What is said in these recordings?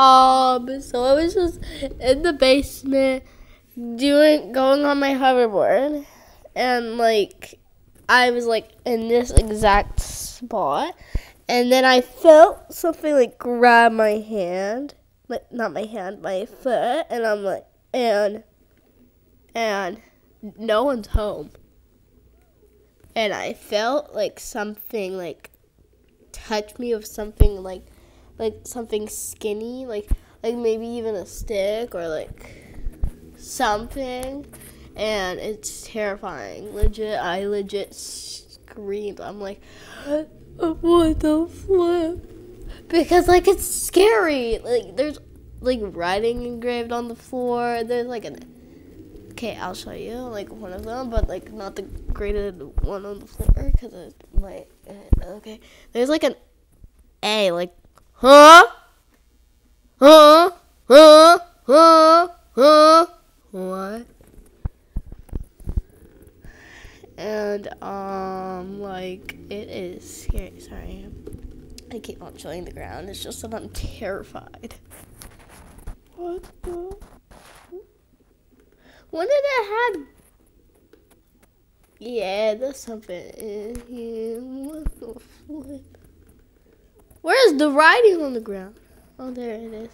Um, so I was just in the basement doing going on my hoverboard and like I was like in this exact spot and then I felt something like grab my hand. Like not my hand, my foot and I'm like and and no one's home. And I felt like something like touch me with something like like something skinny, like like maybe even a stick or like something and it's terrifying. Legit I legit screamed. I'm like what the flip? Because like it's scary. Like there's like writing engraved on the floor. There's like an okay, I'll show you like one of them, but like not the graded one on the floor because it might. Okay, there's like an A, like huh, huh, huh, huh, huh, what? And um, like it is scary. Sorry, I keep on showing the ground. It's just that I'm terrified. What the? When did it have? Yeah, there's something in here. What the flip? Where is the writing on the ground? Oh, there it is.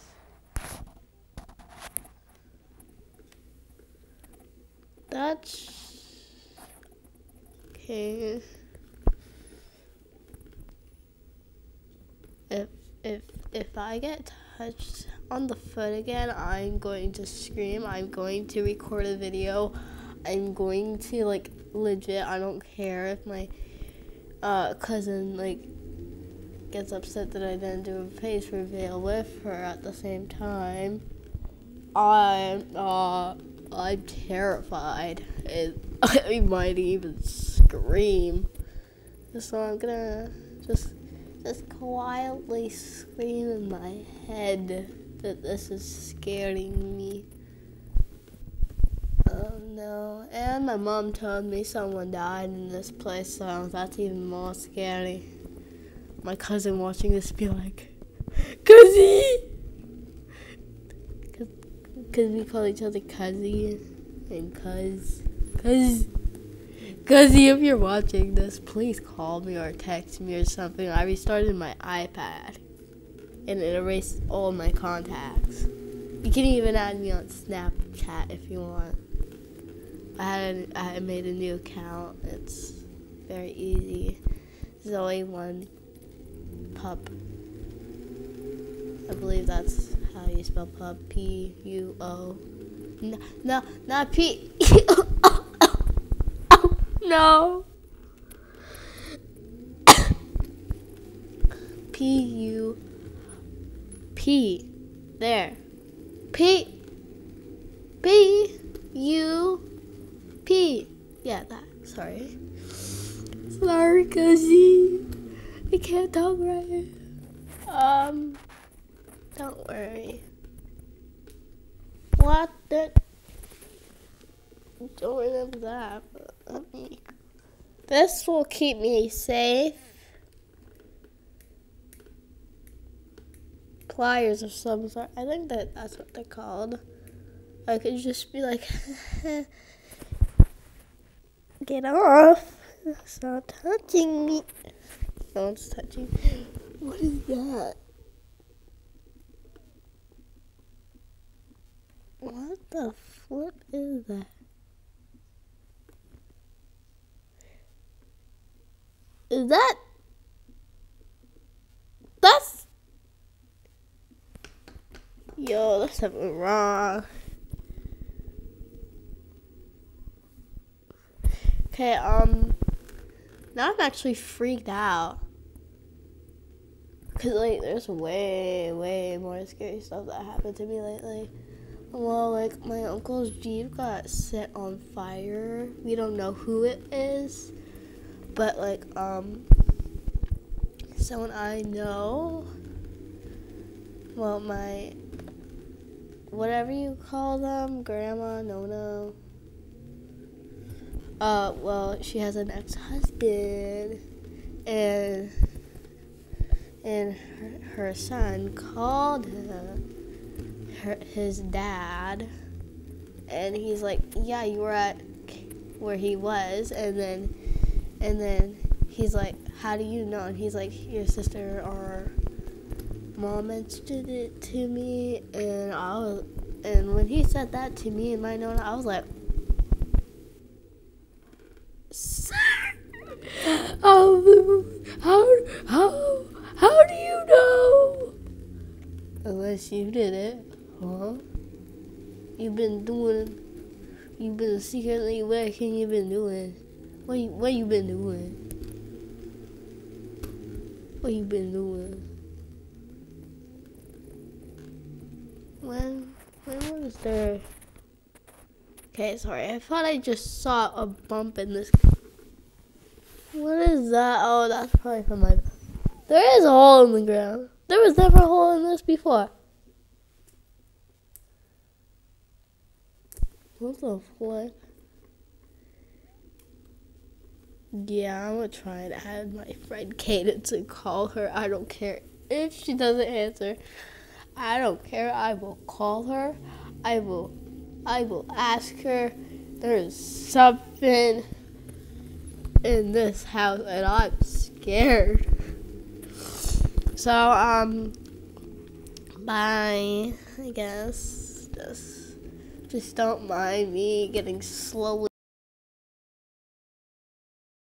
That's okay. If if if I get touched on the foot again, I'm going to scream. I'm going to record a video. I'm going to like legit. I don't care if my uh, cousin like gets upset that I didn't do a face reveal with her at the same time. I'm uh, I'm terrified. It, I might even scream. So I'm gonna just just quietly scream in my head that this is scaring me. Oh no. And my mom told me someone died in this place, so that's even more scary. My cousin watching this be like, Cuzzy! Because we call each other Cuzzy and Cuz. Cuz. Cuzzy, if you're watching this, please call me or text me or something. I restarted my iPad and it erased all my contacts. You can even add me on Snapchat if you want. I had a, I made a new account. It's very easy. Zoe one pup. I believe that's how you spell pup. P U O. No, no, not P. no. P U P. There. P. P. U. P. Yeah, that. Sorry. Sorry, Cuzzy. I can't talk right. Um. Don't worry. What the? Don't remember that. Let me. This will keep me safe. pliers of some sort. I think that that's what they're called. I could just be like, get off. Stop touching me. No one's touching. What is that? What the flip is that? Is that? That's Yo, that's something wrong. Okay, um, now I'm actually freaked out. Cause like, there's way, way more scary stuff that happened to me lately. Well, like my uncle's jeep got set on fire. We don't know who it is, but like, um, someone I know. Well, my whatever you call them, grandma, Nona. Uh, well, she has an ex-husband, and and her, her son called him, her, his dad, and he's like, "Yeah, you were at where he was," and then, and then he's like, "How do you know?" And he's like, "Your sister or mom mentioned it to me," and I was, and when he said that to me in my note, I was like. Sir, how, how, how, how do you know? You did it, huh? You've been doing, you've been secretly working, you've been doing. What you, what you been doing? What you been doing? When, when was there? Okay, sorry. I thought I just saw a bump in this. What is that? Oh, that's probably from my. There is a hole in the ground. There was never a hole in this before. What the fuck? Yeah, I'm gonna try and add my friend Cadence and call her. I don't care if she doesn't answer. I don't care. I will call her. I will I will ask her. There's something in this house and I'm scared. So, um, bye, I guess. Just, just don't mind me getting slowly.